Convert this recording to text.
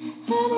And